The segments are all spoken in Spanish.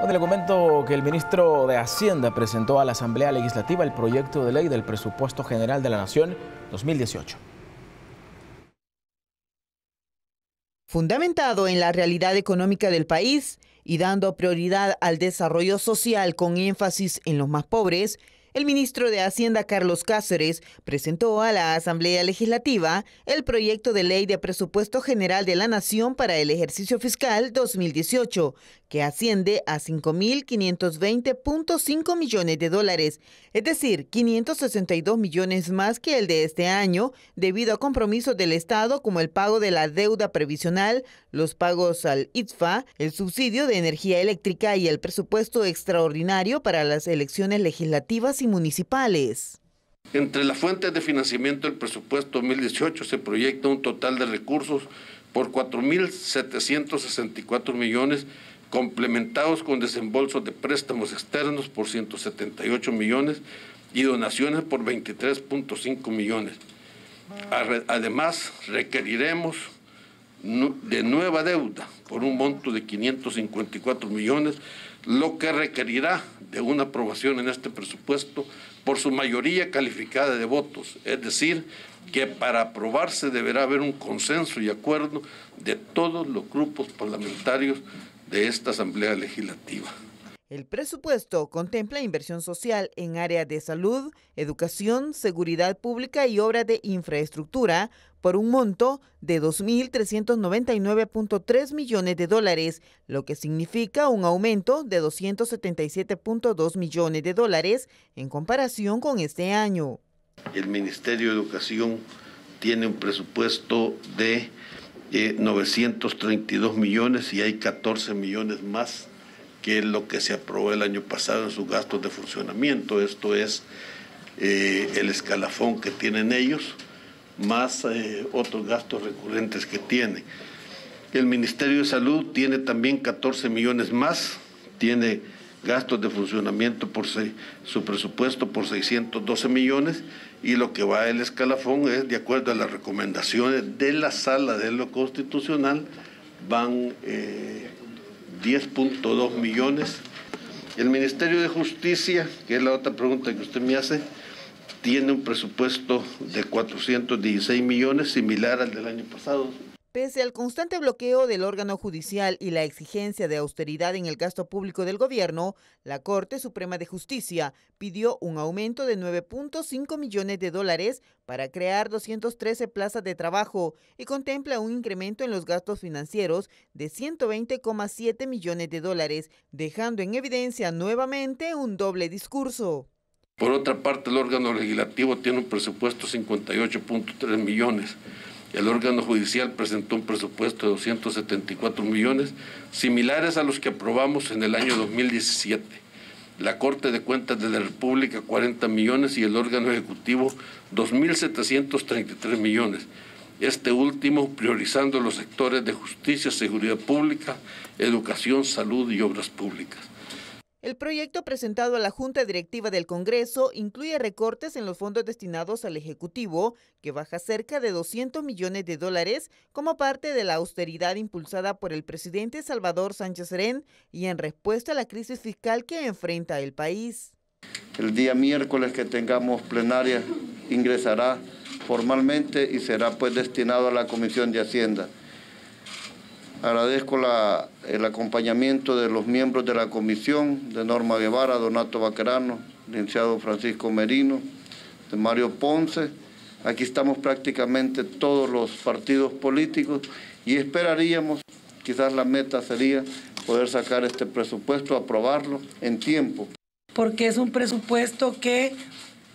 donde le comento que el ministro de Hacienda presentó a la Asamblea Legislativa el proyecto de ley del presupuesto general de la Nación 2018. Fundamentado en la realidad económica del país y dando prioridad al desarrollo social con énfasis en los más pobres, el ministro de Hacienda Carlos Cáceres presentó a la Asamblea Legislativa el proyecto de ley de presupuesto general de la Nación para el ejercicio fiscal 2018, que asciende a 5.520.5 millones de dólares, es decir, 562 millones más que el de este año, debido a compromisos del Estado como el pago de la deuda previsional, los pagos al ITFA, el subsidio de energía eléctrica y el presupuesto extraordinario para las elecciones legislativas y municipales. Entre las fuentes de financiamiento del presupuesto 2018 se proyecta un total de recursos por 4.764 millones complementados con desembolsos de préstamos externos por 178 millones y donaciones por 23.5 millones. Además, requeriremos de nueva deuda por un monto de 554 millones, lo que requerirá de una aprobación en este presupuesto por su mayoría calificada de votos, es decir, que para aprobarse deberá haber un consenso y acuerdo de todos los grupos parlamentarios de esta Asamblea Legislativa. El presupuesto contempla inversión social en áreas de salud, educación, seguridad pública y obras de infraestructura por un monto de 2.399.3 millones de dólares, lo que significa un aumento de 277.2 millones de dólares en comparación con este año. El Ministerio de Educación tiene un presupuesto de 932 millones y hay 14 millones más que lo que se aprobó el año pasado en sus gastos de funcionamiento. Esto es eh, el escalafón que tienen ellos, más eh, otros gastos recurrentes que tiene. El Ministerio de Salud tiene también 14 millones más, tiene gastos de funcionamiento por su presupuesto por 612 millones y lo que va el escalafón es de acuerdo a las recomendaciones de la sala de lo constitucional van 10.2 eh, millones. El Ministerio de Justicia, que es la otra pregunta que usted me hace, tiene un presupuesto de 416 millones, similar al del año pasado, Pese al constante bloqueo del órgano judicial y la exigencia de austeridad en el gasto público del gobierno, la Corte Suprema de Justicia pidió un aumento de 9.5 millones de dólares para crear 213 plazas de trabajo y contempla un incremento en los gastos financieros de 120,7 millones de dólares, dejando en evidencia nuevamente un doble discurso. Por otra parte, el órgano legislativo tiene un presupuesto de 58.3 millones el órgano judicial presentó un presupuesto de 274 millones, similares a los que aprobamos en el año 2017. La Corte de Cuentas de la República 40 millones y el órgano ejecutivo 2.733 millones. Este último priorizando los sectores de justicia, seguridad pública, educación, salud y obras públicas. El proyecto presentado a la Junta Directiva del Congreso incluye recortes en los fondos destinados al Ejecutivo, que baja cerca de 200 millones de dólares como parte de la austeridad impulsada por el presidente Salvador Sánchez Serén y en respuesta a la crisis fiscal que enfrenta el país. El día miércoles que tengamos plenaria ingresará formalmente y será pues destinado a la Comisión de Hacienda. Agradezco el acompañamiento de los miembros de la comisión, de Norma Guevara, Donato Baquerano, licenciado Francisco Merino, de Mario Ponce. Aquí estamos prácticamente todos los partidos políticos y esperaríamos, quizás la meta sería poder sacar este presupuesto, aprobarlo en tiempo. Porque es un presupuesto que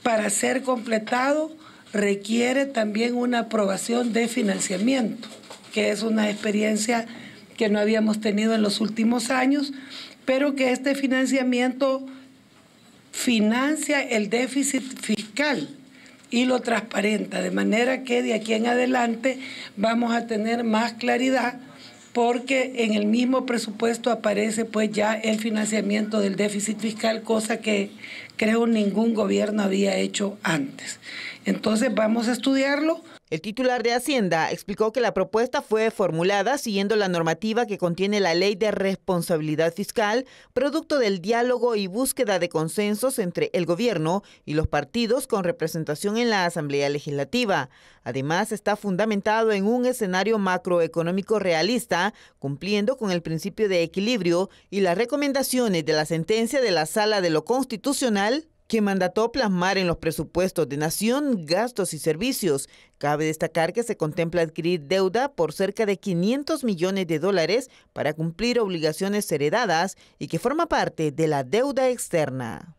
para ser completado requiere también una aprobación de financiamiento que es una experiencia que no habíamos tenido en los últimos años, pero que este financiamiento financia el déficit fiscal y lo transparenta, de manera que de aquí en adelante vamos a tener más claridad porque en el mismo presupuesto aparece pues ya el financiamiento del déficit fiscal, cosa que creo ningún gobierno había hecho antes. Entonces vamos a estudiarlo. El titular de Hacienda explicó que la propuesta fue formulada siguiendo la normativa que contiene la Ley de Responsabilidad Fiscal, producto del diálogo y búsqueda de consensos entre el gobierno y los partidos con representación en la Asamblea Legislativa. Además, está fundamentado en un escenario macroeconómico realista, cumpliendo con el principio de equilibrio y las recomendaciones de la sentencia de la Sala de lo Constitucional que mandató plasmar en los presupuestos de nación gastos y servicios. Cabe destacar que se contempla adquirir deuda por cerca de 500 millones de dólares para cumplir obligaciones heredadas y que forma parte de la deuda externa.